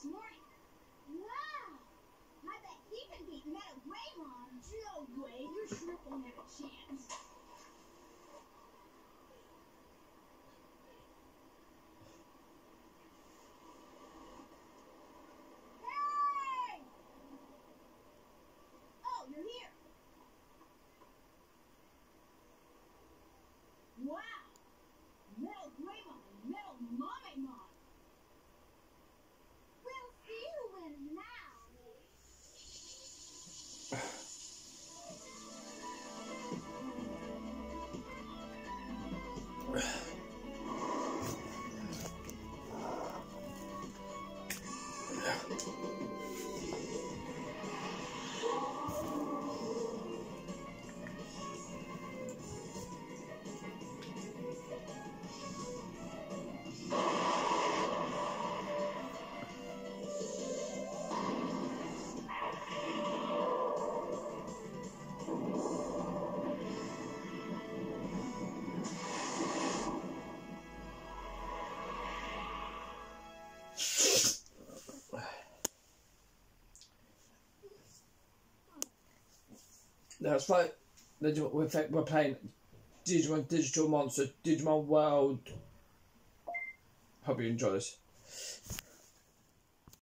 this morning. Wow! I bet he can beat MetalGreymon. No way, your shrimp won't have a chance. Hey! Oh, you're here. Wow! That's right. Digimon- we're playing Digimon Digital Monster, Digimon World. Hope you enjoy this.